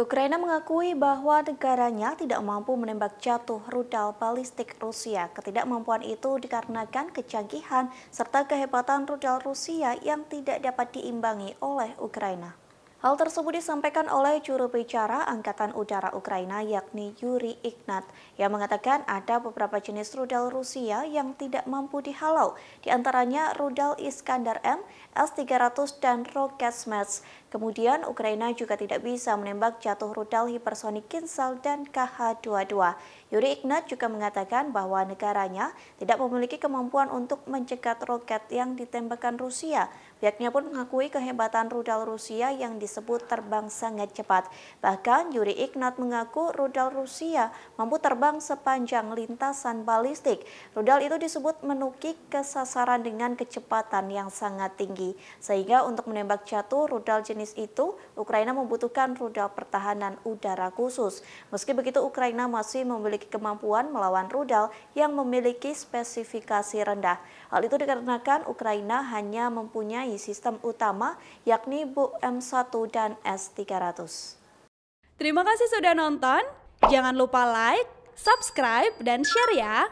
Ukraina mengakui bahwa negaranya tidak mampu menembak jatuh rudal balistik Rusia. Ketidakmampuan itu dikarenakan kecanggihan serta kehebatan rudal Rusia yang tidak dapat diimbangi oleh Ukraina. Hal tersebut disampaikan oleh juru bicara Angkatan Udara Ukraina yakni Yuri Ignat yang mengatakan ada beberapa jenis rudal Rusia yang tidak mampu dihalau, di antaranya rudal Iskandar M, S-300 dan roket Smash. Kemudian Ukraina juga tidak bisa menembak jatuh rudal hipersonik Kinsal dan KH-22. Yuri Ignat juga mengatakan bahwa negaranya tidak memiliki kemampuan untuk mencegat roket yang ditembakkan Rusia. Pihaknya pun mengakui kehebatan rudal Rusia yang disebut terbang sangat cepat. Bahkan Yuri Ignat mengaku rudal Rusia mampu terbang sepanjang lintasan balistik. Rudal itu disebut menukik ke sasaran dengan kecepatan yang sangat tinggi. Sehingga untuk menembak jatuh rudal jenis itu, Ukraina membutuhkan rudal pertahanan udara khusus. Meski begitu, Ukraina masih memiliki kemampuan melawan rudal yang memiliki spesifikasi rendah. Hal itu dikarenakan Ukraina hanya mempunyai sistem utama yakni Bu M1 dan S300. Terima kasih sudah nonton. Jangan lupa like, subscribe, dan share ya.